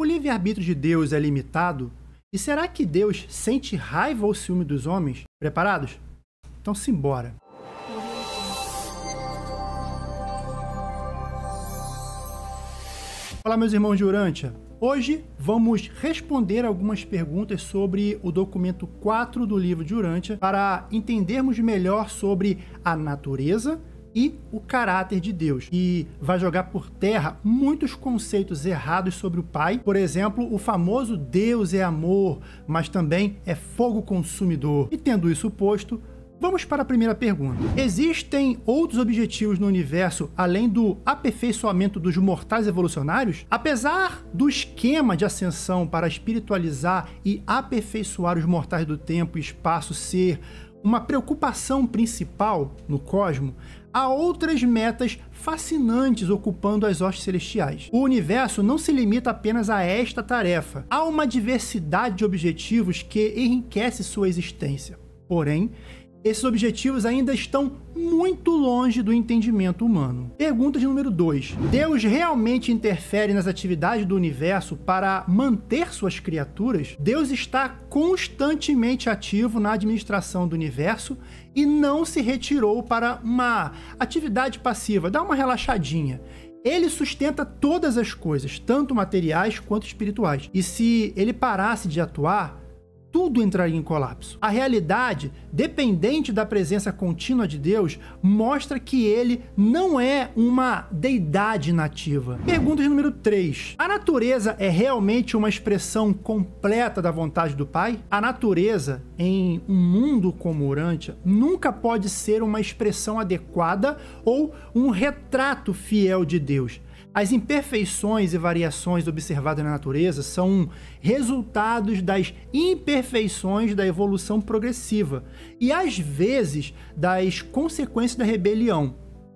O livre-arbítrio de Deus é limitado? E será que Deus sente raiva ou ciúme dos homens? Preparados? Então simbora. Olá, meus irmãos de Urântia. Hoje vamos responder algumas perguntas sobre o documento 4 do livro de Urântia para entendermos melhor sobre a natureza e o caráter de Deus, e vai jogar por terra muitos conceitos errados sobre o Pai. Por exemplo, o famoso Deus é amor, mas também é fogo consumidor. E tendo isso posto, Vamos para a primeira pergunta. Existem outros objetivos no universo além do aperfeiçoamento dos mortais evolucionários? Apesar do esquema de ascensão para espiritualizar e aperfeiçoar os mortais do tempo e espaço ser uma preocupação principal no cosmo, há outras metas fascinantes ocupando as hostes celestiais. O universo não se limita apenas a esta tarefa. Há uma diversidade de objetivos que enriquece sua existência. Porém, esses objetivos ainda estão muito longe do entendimento humano. Pergunta de número 2. Deus realmente interfere nas atividades do universo para manter suas criaturas? Deus está constantemente ativo na administração do universo e não se retirou para uma atividade passiva, dá uma relaxadinha. Ele sustenta todas as coisas, tanto materiais quanto espirituais. E se ele parasse de atuar, tudo entraria em colapso. A realidade, dependente da presença contínua de Deus, mostra que ele não é uma deidade nativa. Pergunta número 3. A natureza é realmente uma expressão completa da vontade do Pai? A natureza, em um mundo como Urântia, nunca pode ser uma expressão adequada ou um retrato fiel de Deus. As imperfeições e variações observadas na natureza são resultados das imperfeições da evolução progressiva e, às vezes, das consequências da rebelião.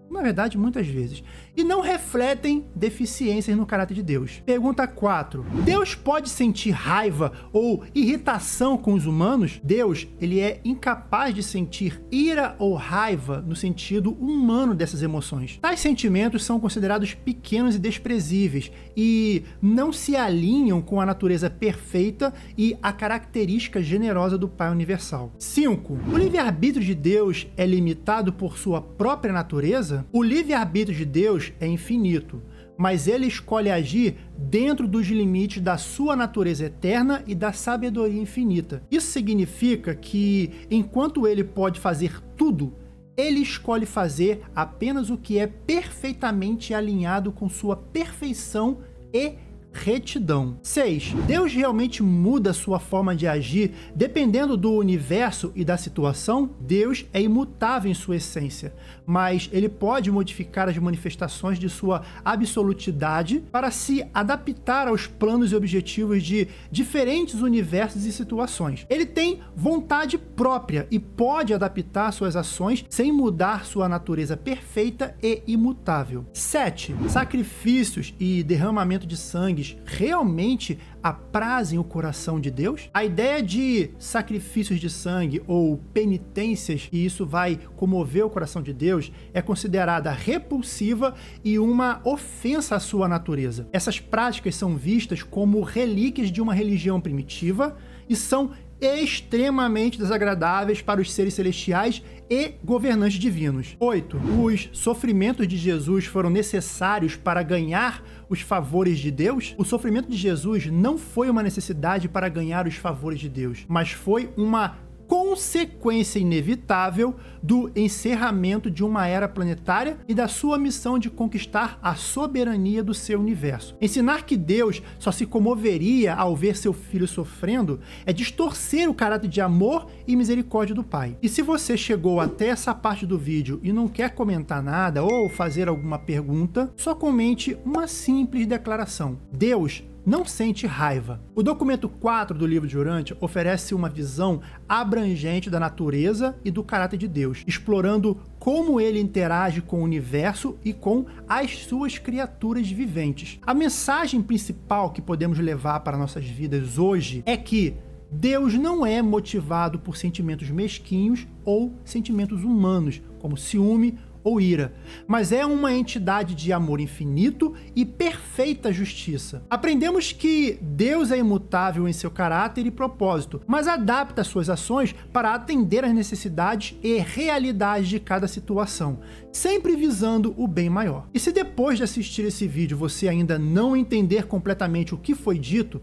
Na verdade, muitas vezes e não refletem deficiências no caráter de Deus. Pergunta 4. Deus pode sentir raiva ou irritação com os humanos? Deus, ele é incapaz de sentir ira ou raiva no sentido humano dessas emoções. Tais sentimentos são considerados pequenos e desprezíveis e não se alinham com a natureza perfeita e a característica generosa do Pai Universal. 5. O livre-arbítrio de Deus é limitado por sua própria natureza? O livre-arbítrio de Deus Deus é infinito, mas ele escolhe agir dentro dos limites da sua natureza eterna e da sabedoria infinita. Isso significa que, enquanto ele pode fazer tudo, ele escolhe fazer apenas o que é perfeitamente alinhado com sua perfeição e retidão. 6. Deus realmente muda sua forma de agir dependendo do universo e da situação? Deus é imutável em sua essência, mas ele pode modificar as manifestações de sua absolutidade para se adaptar aos planos e objetivos de diferentes universos e situações. Ele tem vontade própria e pode adaptar suas ações sem mudar sua natureza perfeita e imutável. 7. Sacrifícios e derramamento de sangue realmente aprazem o coração de Deus? A ideia de sacrifícios de sangue ou penitências, e isso vai comover o coração de Deus, é considerada repulsiva e uma ofensa à sua natureza. Essas práticas são vistas como relíquias de uma religião primitiva e são extremamente desagradáveis para os seres celestiais e governantes divinos. 8. Os sofrimentos de Jesus foram necessários para ganhar os favores de Deus? O sofrimento de Jesus não foi uma necessidade para ganhar os favores de Deus, mas foi uma consequência inevitável do encerramento de uma era planetária e da sua missão de conquistar a soberania do seu universo. Ensinar que Deus só se comoveria ao ver seu filho sofrendo é distorcer o caráter de amor e misericórdia do Pai. E se você chegou até essa parte do vídeo e não quer comentar nada ou fazer alguma pergunta, só comente uma simples declaração: Deus não sente raiva. O documento 4 do livro de Urântia oferece uma visão abrangente da natureza e do caráter de Deus, explorando como ele interage com o universo e com as suas criaturas viventes. A mensagem principal que podemos levar para nossas vidas hoje é que Deus não é motivado por sentimentos mesquinhos ou sentimentos humanos, como ciúme ou ira, mas é uma entidade de amor infinito e perfeita justiça. Aprendemos que Deus é imutável em seu caráter e propósito, mas adapta suas ações para atender às necessidades e realidades de cada situação, sempre visando o bem maior. E se depois de assistir esse vídeo você ainda não entender completamente o que foi dito,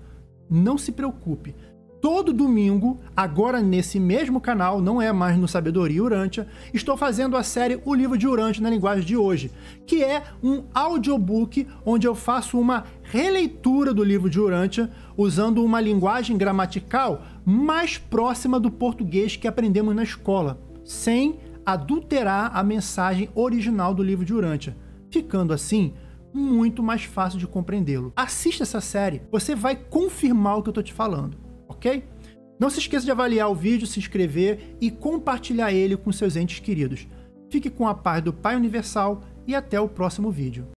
não se preocupe todo domingo, agora nesse mesmo canal, não é mais no Sabedoria Urântia, estou fazendo a série O Livro de Urântia na linguagem de hoje, que é um audiobook onde eu faço uma releitura do livro de Urântia usando uma linguagem gramatical mais próxima do português que aprendemos na escola, sem adulterar a mensagem original do livro de Urântia, ficando assim muito mais fácil de compreendê-lo. Assista essa série, você vai confirmar o que eu estou te falando ok? Não se esqueça de avaliar o vídeo, se inscrever e compartilhar ele com seus entes queridos. Fique com a paz do Pai Universal e até o próximo vídeo.